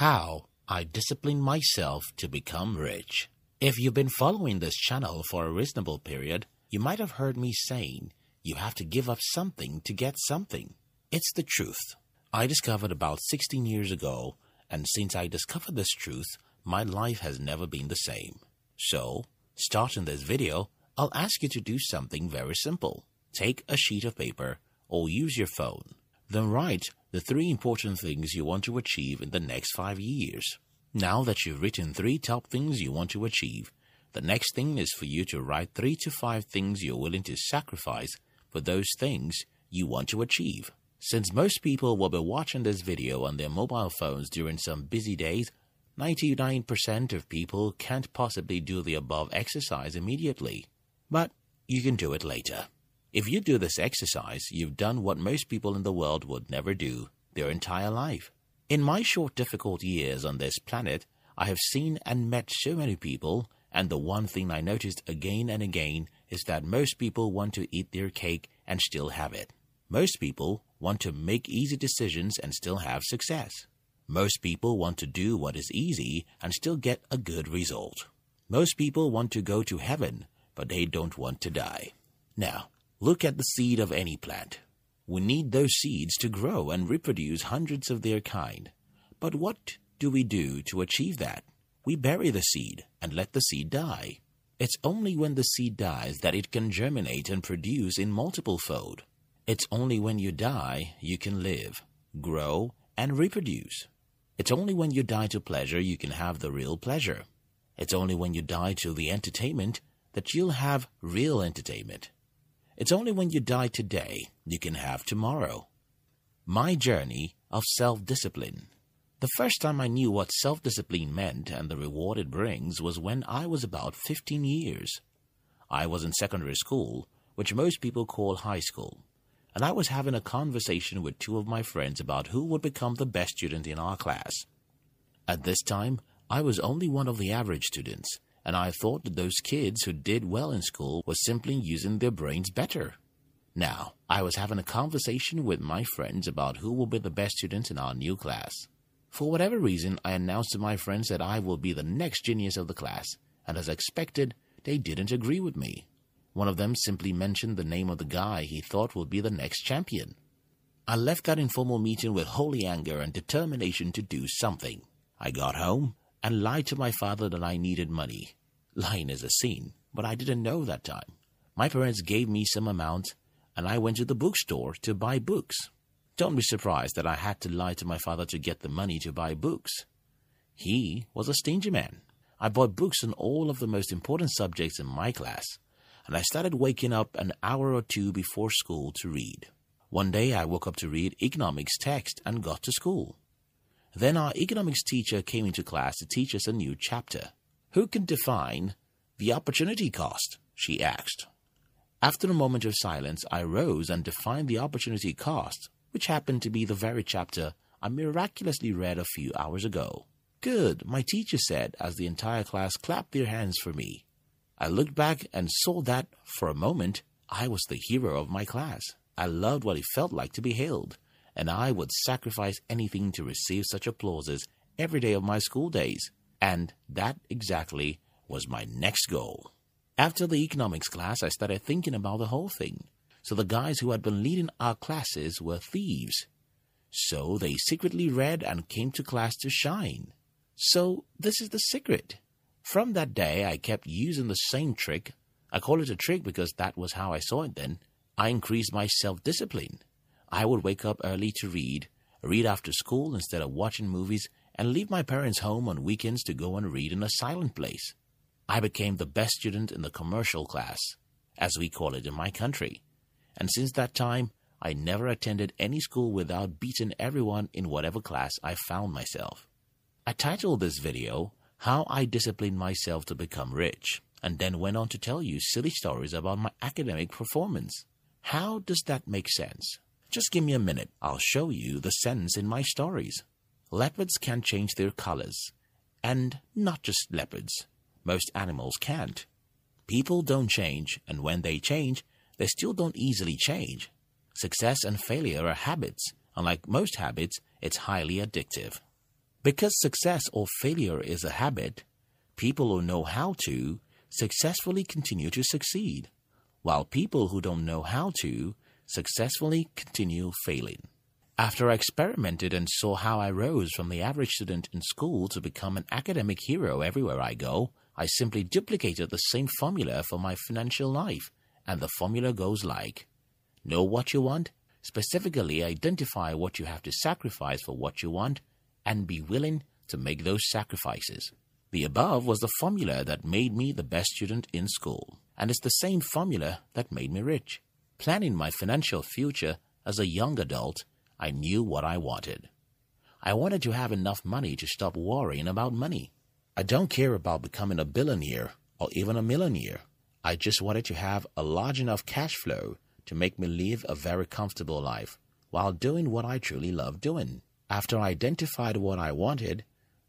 How I discipline myself to become rich. If you've been following this channel for a reasonable period, you might have heard me saying you have to give up something to get something. It's the truth. I discovered about 16 years ago, and since I discovered this truth, my life has never been the same. So, starting this video, I'll ask you to do something very simple. Take a sheet of paper or use your phone. Then write the three important things you want to achieve in the next five years. Now that you've written three top things you want to achieve, the next thing is for you to write three to five things you're willing to sacrifice for those things you want to achieve. Since most people will be watching this video on their mobile phones during some busy days, 99% of people can't possibly do the above exercise immediately. But you can do it later. If you do this exercise, you've done what most people in the world would never do their entire life. In my short, difficult years on this planet, I have seen and met so many people, and the one thing I noticed again and again is that most people want to eat their cake and still have it. Most people want to make easy decisions and still have success. Most people want to do what is easy and still get a good result. Most people want to go to heaven, but they don't want to die. Now, Look at the seed of any plant. We need those seeds to grow and reproduce hundreds of their kind. But what do we do to achieve that? We bury the seed and let the seed die. It's only when the seed dies that it can germinate and produce in multiple fold. It's only when you die you can live, grow, and reproduce. It's only when you die to pleasure you can have the real pleasure. It's only when you die to the entertainment that you'll have real entertainment. It's only when you die today you can have tomorrow. My journey of self discipline. The first time I knew what self discipline meant and the reward it brings was when I was about 15 years. I was in secondary school, which most people call high school, and I was having a conversation with two of my friends about who would become the best student in our class. At this time, I was only one of the average students, and I thought that those kids who did well in school were simply using their brains better. Now, I was having a conversation with my friends about who will be the best students in our new class. For whatever reason, I announced to my friends that I will be the next genius of the class, and as expected, they didn't agree with me. One of them simply mentioned the name of the guy he thought would be the next champion. I left that informal meeting with holy anger and determination to do something. I got home and lied to my father that I needed money. Lying is a sin, but I didn't know that time. My parents gave me some amount, and I went to the bookstore to buy books. Don't be surprised that I had to lie to my father to get the money to buy books. He was a stingy man. I bought books on all of the most important subjects in my class, and I started waking up an hour or two before school to read. One day I woke up to read economics text and got to school. Then our economics teacher came into class to teach us a new chapter. Who can define the opportunity cost? she asked. After a moment of silence, I rose and defined the opportunity cost, which happened to be the very chapter I miraculously read a few hours ago. Good, my teacher said as the entire class clapped their hands for me. I looked back and saw that, for a moment, I was the hero of my class. I loved what it felt like to be hailed and I would sacrifice anything to receive such applauses every day of my school days. And that exactly was my next goal. After the economics class, I started thinking about the whole thing. So the guys who had been leading our classes were thieves. So they secretly read and came to class to shine. So this is the secret. From that day, I kept using the same trick. I call it a trick because that was how I saw it then. I increased my self discipline. I would wake up early to read, read after school instead of watching movies, and leave my parents home on weekends to go and read in a silent place. I became the best student in the commercial class, as we call it in my country. And since that time, I never attended any school without beating everyone in whatever class I found myself. I titled this video, How I Disciplined Myself to Become Rich, and then went on to tell you silly stories about my academic performance. How does that make sense? Just give me a minute. I'll show you the sense in my stories. Leopards can change their colors. And not just leopards. Most animals can't. People don't change, and when they change, they still don't easily change. Success and failure are habits. Unlike most habits, it's highly addictive. Because success or failure is a habit, people who know how to successfully continue to succeed, while people who don't know how to successfully continue failing. After I experimented and saw how I rose from the average student in school to become an academic hero everywhere I go, I simply duplicated the same formula for my financial life, and the formula goes like Know what you want, specifically identify what you have to sacrifice for what you want, and be willing to make those sacrifices. The above was the formula that made me the best student in school, and it's the same formula that made me rich. Planning my financial future as a young adult I knew what I wanted. I wanted to have enough money to stop worrying about money. I don't care about becoming a billionaire or even a millionaire. I just wanted to have a large enough cash flow to make me live a very comfortable life while doing what I truly love doing. After I identified what I wanted,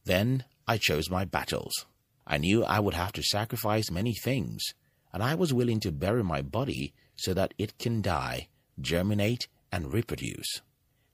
then I chose my battles. I knew I would have to sacrifice many things, and I was willing to bury my body so that it can die, germinate, and reproduce.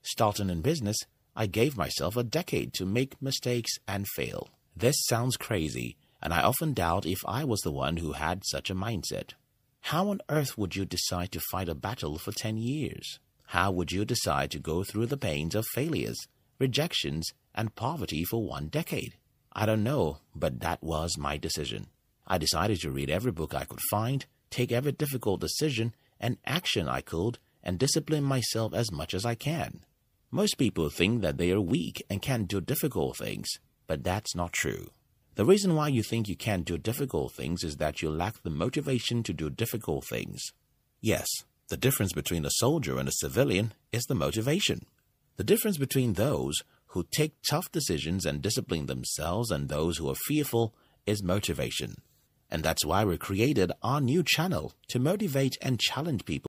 Starting in business, I gave myself a decade to make mistakes and fail. This sounds crazy, and I often doubt if I was the one who had such a mindset. How on earth would you decide to fight a battle for 10 years? How would you decide to go through the pains of failures, rejections, and poverty for one decade? I don't know, but that was my decision. I decided to read every book I could find, take every difficult decision and action I could, and discipline myself as much as I can. Most people think that they are weak and can't do difficult things, but that's not true. The reason why you think you can't do difficult things is that you lack the motivation to do difficult things. Yes, the difference between a soldier and a civilian is the motivation. The difference between those who take tough decisions and discipline themselves and those who are fearful is motivation. And that's why we created our new channel to motivate and challenge people